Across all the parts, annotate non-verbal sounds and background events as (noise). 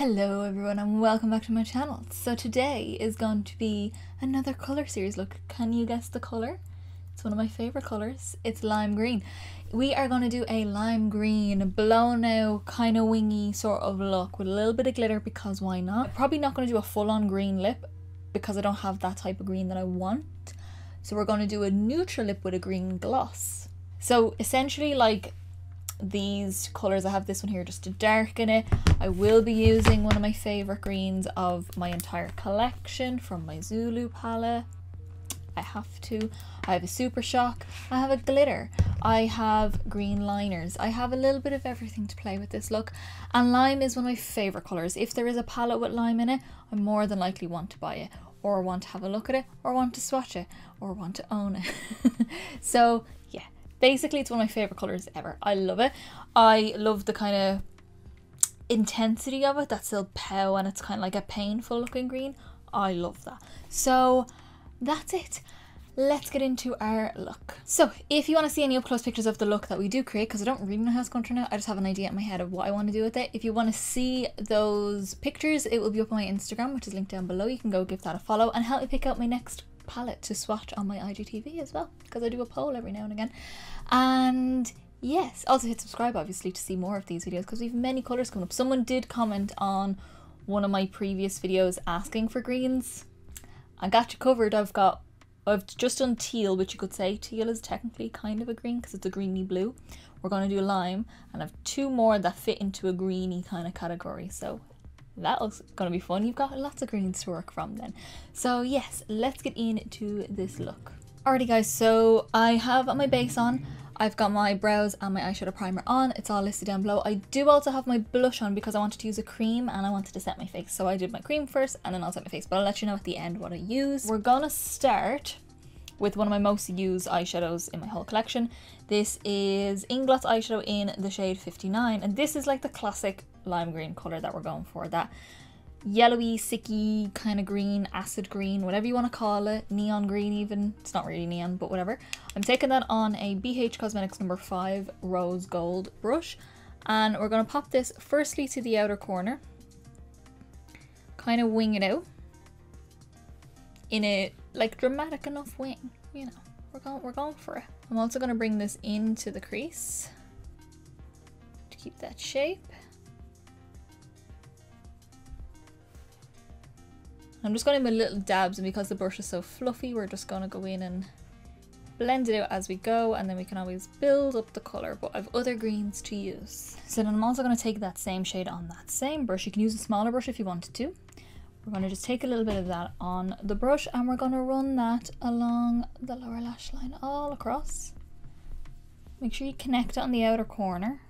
Hello everyone and welcome back to my channel. So today is going to be another colour series. Look, can you guess the colour? It's one of my favourite colours. It's lime green. We are going to do a lime green, blown out, kind of wingy sort of look with a little bit of glitter because why not? Probably not going to do a full on green lip because I don't have that type of green that I want. So we're going to do a neutral lip with a green gloss. So essentially like these colours. I have this one here just to darken it. I will be using one of my favourite greens of my entire collection from my Zulu palette. I have to. I have a Super Shock. I have a glitter. I have green liners. I have a little bit of everything to play with this look. And lime is one of my favourite colours. If there is a palette with lime in it, I more than likely want to buy it or want to have a look at it or want to swatch it or want to own it. (laughs) so yeah, Basically, it's one of my favorite colors ever. I love it. I love the kind of intensity of it. That's still pow and it's kind of like a painful looking green. I love that. So that's it. Let's get into our look. So if you want to see any up close pictures of the look that we do create, because I don't really know how it's going to turn out, I just have an idea in my head of what I want to do with it. If you want to see those pictures, it will be up on my Instagram, which is linked down below. You can go give that a follow and help me pick out my next palette to swatch on my IGTV as well because I do a poll every now and again. And yes, also hit subscribe obviously to see more of these videos because we have many colours coming up. Someone did comment on one of my previous videos asking for greens. I got you covered. I've got I've just done teal, which you could say teal is technically kind of a green because it's a greeny blue. We're going to do lime and I have two more that fit into a greeny kind of category. So that looks gonna be fun. You've got lots of greens to work from then. So yes, let's get into this look. Alrighty guys, so I have my base on. I've got my brows and my eyeshadow primer on. It's all listed down below. I do also have my blush on because I wanted to use a cream and I wanted to set my face. So I did my cream first and then I'll set my face. But I'll let you know at the end what I use. We're gonna start with one of my most used eyeshadows in my whole collection. This is Inglot's eyeshadow in the shade 59 and this is like the classic lime green color that we're going for. That yellowy, sicky kind of green, acid green, whatever you want to call it, neon green even. It's not really neon, but whatever. I'm taking that on a BH Cosmetics number 5 Rose Gold brush. And we're going to pop this firstly to the outer corner. Kind of wing it out. In a, like, dramatic enough wing. You know, we're going, we're going for it. I'm also going to bring this into the crease. To keep that shape. I'm just going in with little dabs and because the brush is so fluffy we're just going to go in and blend it out as we go and then we can always build up the colour but I've other greens to use. So then I'm also going to take that same shade on that same brush. You can use a smaller brush if you wanted to. We're going to just take a little bit of that on the brush and we're going to run that along the lower lash line all across. Make sure you connect it on the outer corner.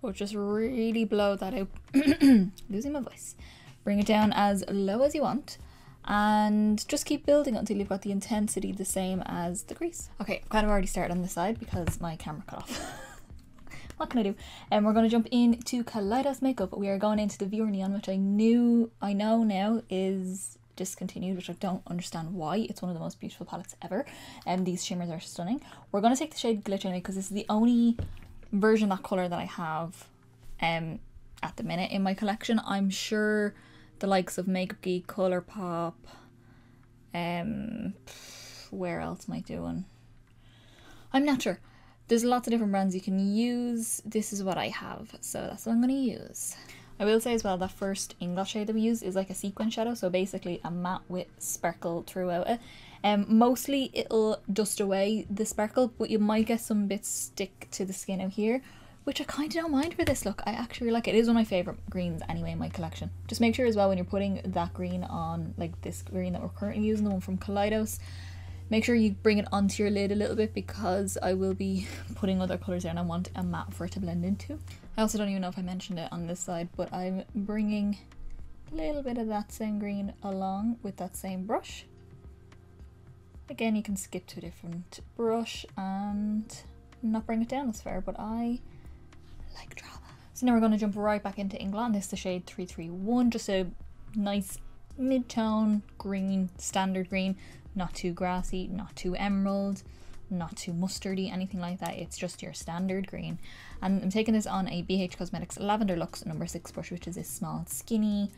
But just really blow that out. (clears throat) Losing my voice. Bring it down as low as you want and just keep building until you've got the intensity the same as the crease. Okay, I've kind of already started on this side because my camera cut off. (laughs) what can I do? And we're going to jump into Kaleidos makeup. We are going into the Future Neon, which I knew, I know now is discontinued, which I don't understand why. It's one of the most beautiful palettes ever, and these shimmers are stunning. We're going to take the shade Glitch because this is the only version of that colour that I have um, at the minute in my collection. I'm sure the likes of Makeup Geek, Colourpop, um, where else am I doing? I'm not sure. There's lots of different brands you can use. This is what I have, so that's what I'm going to use. I will say as well that first Inglot shade that we use is like a sequin shadow, so basically a matte with sparkle throughout it. Um, mostly it'll dust away the sparkle, but you might get some bits stick to the skin out here which I kind of don't mind for this look. I actually like it. It is one of my favourite greens anyway in my collection. Just make sure as well when you're putting that green on, like this green that we're currently using, the one from Kaleidos, make sure you bring it onto your lid a little bit because I will be (laughs) putting other colours there and I want a matte for it to blend into. I also don't even know if I mentioned it on this side, but I'm bringing a little bit of that same green along with that same brush. Again, you can skip to a different brush and not bring it down as far, but I like drama. So now we're going to jump right back into Inglot. This is the shade 331, just a nice mid-tone green, standard green, not too grassy, not too emerald, not too mustardy, anything like that. It's just your standard green. And I'm taking this on a BH Cosmetics Lavender Luxe number six brush, which is a small, skinny,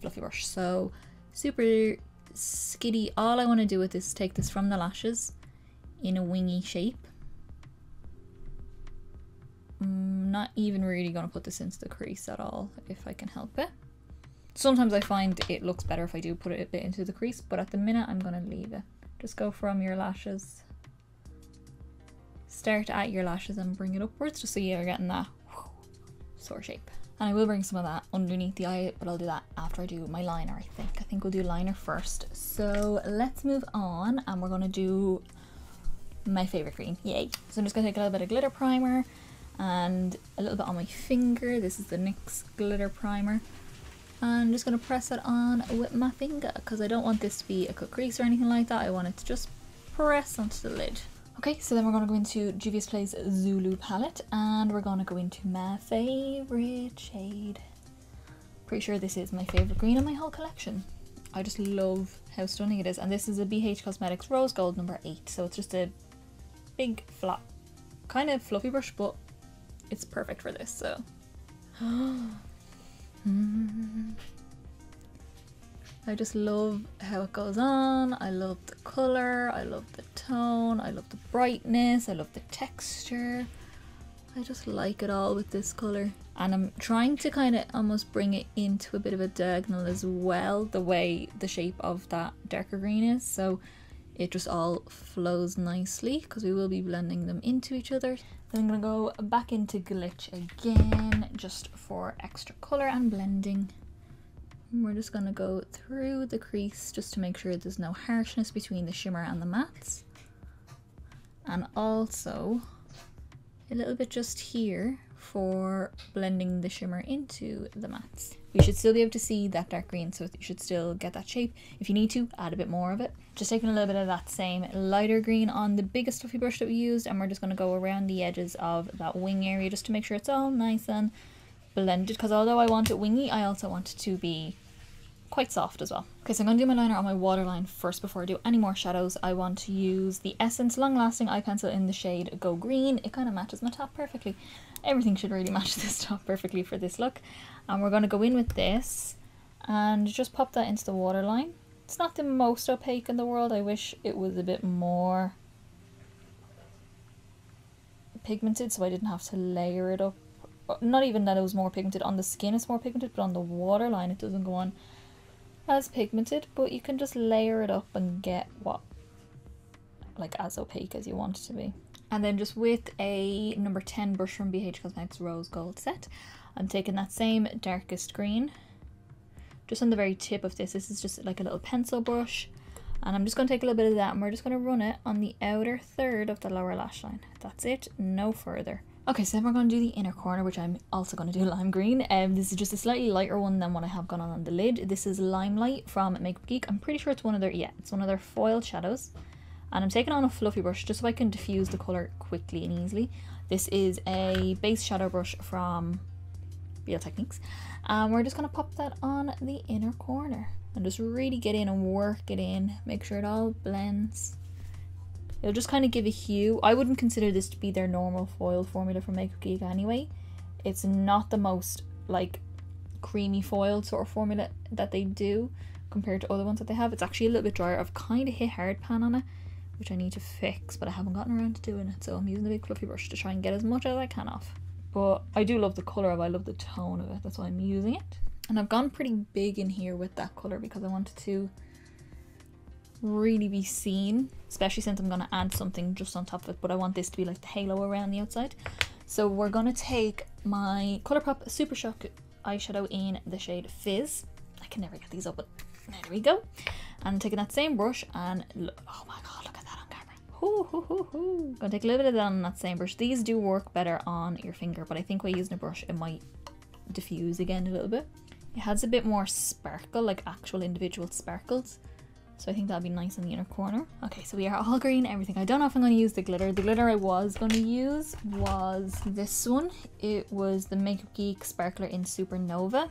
fluffy brush. So super skiddy. All I want to do with this is take this from the lashes in a wingy shape. Not even really going to put this into the crease at all, if I can help it. Sometimes I find it looks better if I do put it a bit into the crease, but at the minute I'm going to leave it. Just go from your lashes. Start at your lashes and bring it upwards just so you're getting that sort of shape. And I will bring some of that underneath the eye, but I'll do that after I do my liner, I think. I think we'll do liner first. So let's move on and we're to do my favorite green. Yay. So I'm just to take a little bit of glitter primer and a little bit on my finger. This is the NYX glitter primer. I'm just going to press it on with my finger because I don't want this to be a cut crease or anything like that. I want it to just press onto the lid. Okay, so then we're going to go into Juvia's Place Zulu palette and we're going to go into my favorite shade. Pretty sure this is my favorite green in my whole collection. I just love how stunning it is. And this is a BH Cosmetics Rose Gold number 8. So it's just a big, flat, kind of fluffy brush, but it's perfect for this, so. (gasps) I just love how it goes on. I love the color. I love the tone. I love the brightness. I love the texture. I just like it all with this color. And I'm trying to kind of almost bring it into a bit of a diagonal as well, the way the shape of that darker green is. So it just all flows nicely because we will be blending them into each other. Then I'm going to go back into Glitch again just for extra colour and blending. And we're just going to go through the crease just to make sure there's no harshness between the shimmer and the mattes. And also a little bit just here for blending the shimmer into the mattes. You should still be able to see that dark green, so you should still get that shape. If you need to, add a bit more of it. Just taking a little bit of that same lighter green on the biggest fluffy brush that we used, and we're just going to go around the edges of that wing area just to make sure it's all nice and blended, because although I want it wingy, I also want it to be quite soft as well. Okay, so I'm going to do my liner on my waterline first before I do any more shadows. I want to use the Essence Long Lasting Eye Pencil in the shade Go Green. It kind of matches my top perfectly. Everything should really (laughs) match this top perfectly for this look. And we're going to go in with this and just pop that into the waterline. It's not the most opaque in the world. I wish it was a bit more pigmented so I didn't have to layer it up. Not even that it was more pigmented on the skin, it's more pigmented, but on the waterline it doesn't go on as pigmented, but you can just layer it up and get what like as opaque as you want it to be. And then just with a number 10 brush from BH Cosmetics Rose Gold set, I'm taking that same darkest green, just on the very tip of this. This is just like a little pencil brush. And I'm just going to take a little bit of that and we're just going to run it on the outer third of the lower lash line. That's it, no further. Okay, so then we're going to do the inner corner, which I'm also going to do (laughs) lime green. Um, this is just a slightly lighter one than what I have gone on on the lid. This is Limelight from Makeup Geek. I'm pretty sure it's one of their, yeah, it's one of their foiled shadows. And I'm taking on a fluffy brush just so I can diffuse the colour quickly and easily. This is a base shadow brush from Real Techniques. And we're just going to pop that on the inner corner. And just really get in and work it in. Make sure it all blends. It'll just kind of give a hue. I wouldn't consider this to be their normal foil formula from Makeup Geek anyway. It's not the most like creamy foil sort of formula that they do compared to other ones that they have. It's actually a little bit drier. I've kind of hit hard pan on it, which I need to fix, but I haven't gotten around to doing it. So I'm using the big fluffy brush to try and get as much as I can off. But I do love the colour of it. I love the tone of it. That's why I'm using it. And I've gone pretty big in here with that colour because I wanted to really be seen, especially since I'm going to add something just on top of it, but I want this to be like the halo around the outside. So we're going to take my Colourpop Super Shock eyeshadow in the shade Fizz. I can never get these up, but there we go. And taking that same brush and look, oh my god, look at that on camera. Hoo, hoo, hoo, hoo. Gonna take a little bit of that on that same brush. These do work better on your finger, but I think by using a brush, it might diffuse again a little bit. It has a bit more sparkle, like actual individual sparkles. So I think that'll be nice in the inner corner. Okay, so we are all green, everything. I don't know if I'm to use the glitter. The glitter I was going to use was this one. It was the Makeup Geek Sparkler in Supernova.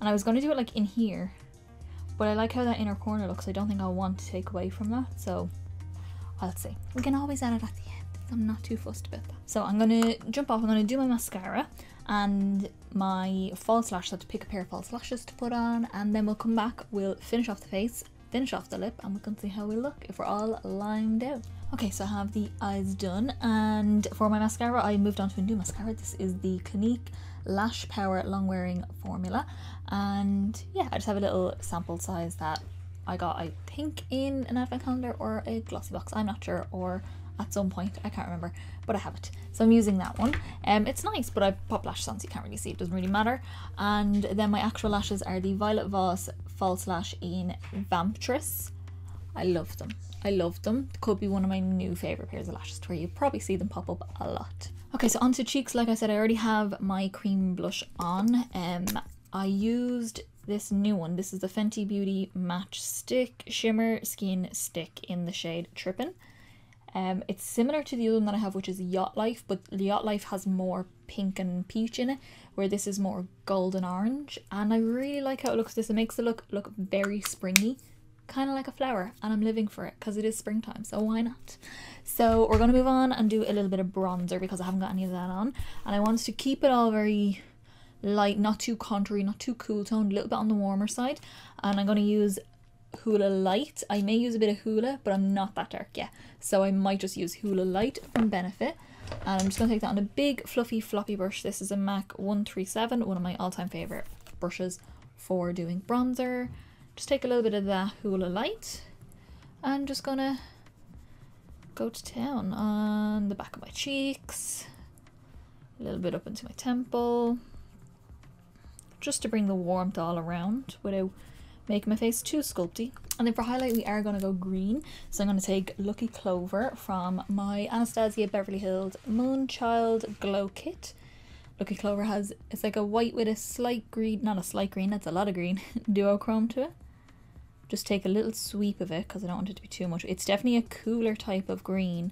And I was going to do it like in here. But I like how that inner corner looks. I don't think I want to take away from that. So I'll see. We can always add it at the end. I'm not too fussed about that. So I'm gonna jump off, I'm gonna do my mascara and my false lash, so to pick a pair of false lashes to put on and then we'll come back, we'll finish off the face, finish off the lip and we can see how we look if we're all lined out. Okay, so I have the eyes done and for my mascara I moved on to a new mascara. This is the Clinique Lash Power Long Wearing Formula and yeah, I just have a little sample size that I got I think in an advent calendar or a glossy box, I'm not sure, or at some point, I can't remember, but I have it. So I'm using that one. Um, it's nice, but I pop lashes on so you can't really see, it doesn't really matter. And then my actual lashes are the Violet Voss False Lash in Vamptress. I love them. I love them. Could be one of my new favourite pairs of lashes where you probably see them pop up a lot. Okay, so onto cheeks. Like I said, I already have my cream blush on. Um, I used this new one. This is the Fenty Beauty Match Stix Shimmer Skin Stick in the shade Trippin'. Um, it's similar to the other one that I have, which is Yacht Life, but Yacht Life has more pink and peach in it, where this is more golden orange. And I really like how it looks. This it makes it look look very springy, kind of like a flower. And I'm living for it because it is springtime, so why not? So we're gonna move on and do a little bit of bronzer because I haven't got any of that on, and I want to keep it all very light, not too contoury, not too cool toned, a little bit on the warmer side. And I'm gonna use Hoola Light. I may use a bit of Hoola, but I'm not that dark yet. So I might just use Hoola Light from Benefit. And I'm just going to take that on a big fluffy floppy brush. This is a MAC 137, one of my all-time favourite brushes for doing bronzer. Just take a little bit of that Hoola Light. And just going to go to town on the back of my cheeks. A little bit up into my temple. Just to bring the warmth all around without make my face too sculpty. And then for highlight, we are going to go green. So I'm going to take Lucky Clover from my Anastasia Beverly Hills Moonchild Glow Kit. Lucky Clover has, it's like a white with a slight green, not a slight green, that's a lot of green, (laughs) duochrome to it. Just take a little sweep of it because I don't want it to be too much. It's definitely a cooler type of green.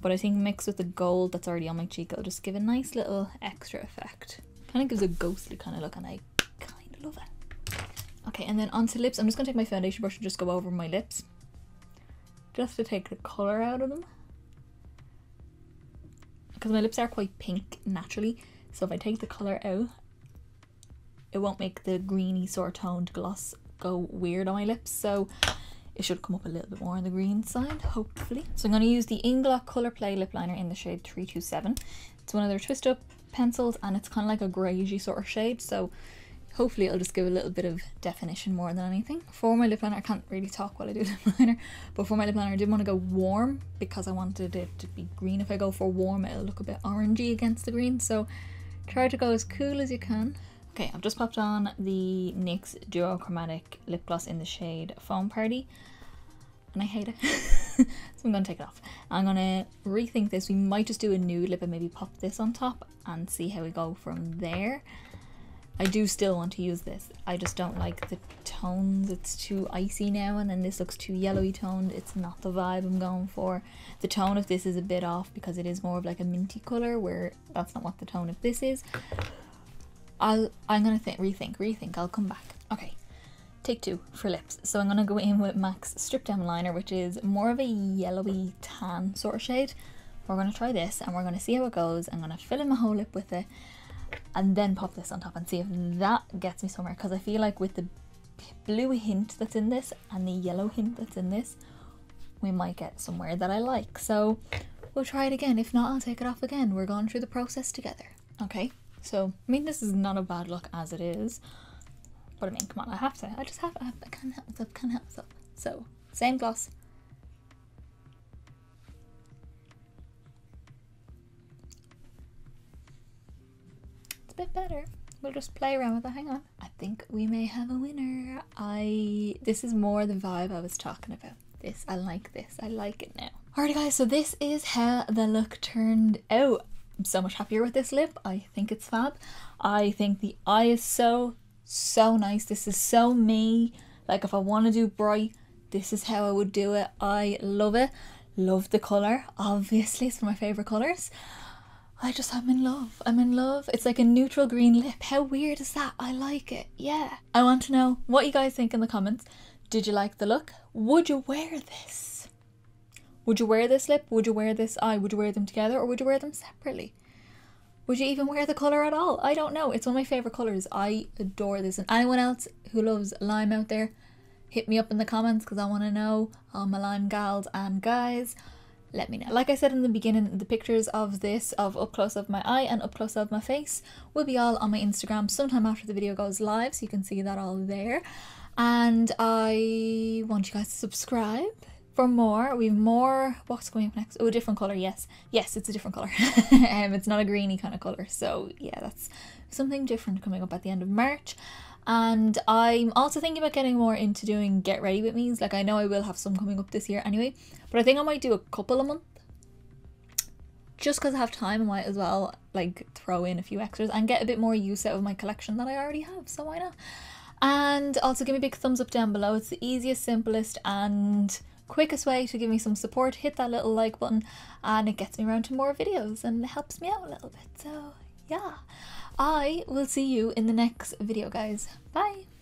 But I think mixed with the gold that's already on my cheek, it'll just give a nice little extra effect. Kind of gives a ghostly kind of look and I kind of love it. Okay, and then onto lips. I'm just going to take my foundation brush and just go over my lips. Just to take the colour out of them. Because my lips are quite pink naturally. So if I take the colour out, it won't make the greeny sort of toned gloss go weird on my lips. So it should come up a little bit more on the green side, hopefully. So I'm going to use the Inglot Colour Play Lip Liner in the shade 327. It's one of their twist up pencils and it's kind of like a greyish sort of shade. So Hopefully it'll just give a little bit of definition more than anything. For my lip liner, I can't really talk while I do (laughs) lip liner, but for my lip liner I didn't want to go warm because I wanted it to be green. If I go for warm, it'll look a bit orangey against the green, so try to go as cool as you can. Okay, I've just popped on the NYX Duochromatic Lip Gloss in the shade Foam Party and I hate it. (laughs) so I'm going to take it off. I'm going to rethink this. We might just do a nude lip and maybe pop this on top and see how we go from there. I do still want to use this. I just don't like the tones. It's too icy now and then this looks too yellowy toned. It's not the vibe I'm going for. The tone of this is a bit off because it is more of like a minty colour where that's not what the tone of this is. I'll, I'm going to think, rethink, rethink. I'll come back. Okay, take two for lips. So I'm going to go in with MAC's Stripdown Liner which is more of a yellowy tan sort of shade. We're going to try this and we're going to see how it goes. I'm going to fill in my whole lip with it and then pop this on top and see if that gets me somewhere. Because I feel like with the blue hint that's in this and the yellow hint that's in this we might get somewhere that I like. So we'll try it again. If not I'll take it off again. We're going through the process together. Okay. So I mean this is not a bad look as it is but I mean come on I have to. I just have I, I can't help myself can't help myself. So same gloss bit better. We'll just play around with it. Hang on. I think we may have a winner. I this is more the vibe I was talking about. This I like this. I like it now. Alright guys, so this is how the look turned out. I'm so much happier with this lip. I think it's fab. I think the eye is so so nice. This is so me. Like if I want to do bright, this is how I would do it. I love it. Love the colour. Obviously, it's one of my favourite colours. I just I'm in love. I'm in love. It's like a neutral green lip. How weird is that? I like it. Yeah. I want to know what you guys think in the comments. Did you like the look? Would you wear this? Would you wear this lip? Would you wear this eye? Would you wear them together or would you wear them separately? Would you even wear the colour at all? I don't know. It's one of my favourite colours. I adore this. And anyone else who loves lime out there, hit me up in the comments because I want to know. All my lime gals and guys, let me know. Like I said in the beginning, the pictures of this, of up close of my eye and up close of my face, will be all on my Instagram sometime after the video goes live, so you can see that all there. And I want you guys to subscribe for more, we've more. What's going up next? Oh, a different color. Yes, yes, it's a different color. (laughs) um, it's not a greeny kind of color. So yeah, that's something different coming up at the end of March. And I'm also thinking about getting more into doing get ready with me's. Like I know I will have some coming up this year anyway, but I think I might do a couple a month. Just because I have time, I might as well like throw in a few extras and get a bit more use out of my collection that I already have. So why not? And also give me a big thumbs up down below. It's the easiest, simplest, and quickest way to give me some support, hit that little like button and it gets me around to more videos and it helps me out a little bit. So yeah, I will see you in the next video guys. Bye!